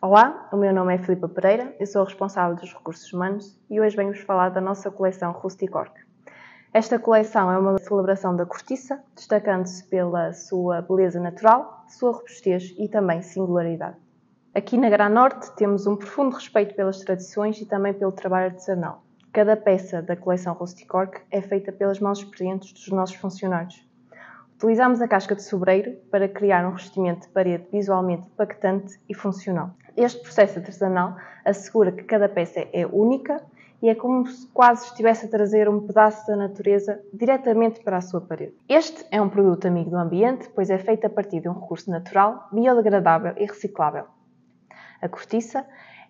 Olá, o meu nome é Filipa Pereira, eu sou a responsável dos recursos humanos e hoje venho-vos falar da nossa coleção Rusticork. Esta coleção é uma celebração da cortiça, destacando-se pela sua beleza natural, sua robustez e também singularidade. Aqui na Gran Norte temos um profundo respeito pelas tradições e também pelo trabalho artesanal. Cada peça da coleção Rusticork é feita pelas mãos experientes dos nossos funcionários. Utilizamos a casca de sobreiro para criar um revestimento de parede visualmente impactante e funcional. Este processo artesanal assegura que cada peça é única e é como se quase estivesse a trazer um pedaço da natureza diretamente para a sua parede. Este é um produto amigo do ambiente, pois é feito a partir de um recurso natural, biodegradável e reciclável. A cortiça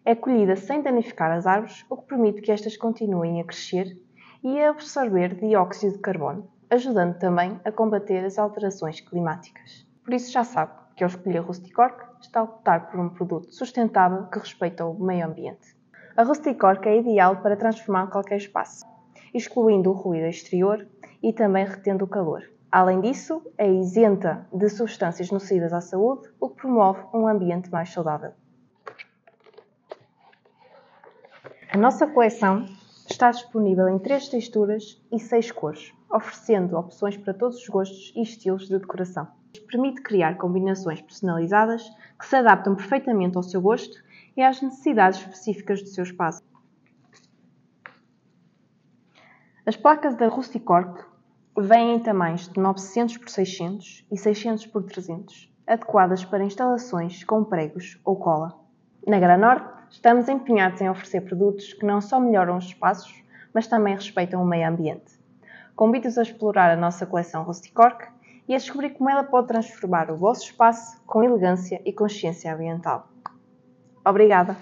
é colhida sem danificar as árvores, o que permite que estas continuem a crescer e a absorver dióxido de carbono, ajudando também a combater as alterações climáticas. Por isso já sabe que ao escolher Rusticork está a optar por um produto sustentável que respeita o meio ambiente. A Rusticork é ideal para transformar qualquer espaço, excluindo o ruído exterior e também retendo o calor. Além disso, é isenta de substâncias nocivas à saúde, o que promove um ambiente mais saudável. A nossa coleção está disponível em três texturas e seis cores, oferecendo opções para todos os gostos e estilos de decoração. Permite criar combinações personalizadas que se adaptam perfeitamente ao seu gosto e às necessidades específicas do seu espaço. As placas da Rusticork vêm em tamanhos de 900 por 600 e 600 por 300, adequadas para instalações com pregos ou cola. Na Gran Norte, estamos empenhados em oferecer produtos que não só melhoram os espaços, mas também respeitam o meio ambiente. Convido-os a explorar a nossa coleção Rusticork e a descobrir como ela pode transformar o vosso espaço com elegância e consciência ambiental. Obrigada!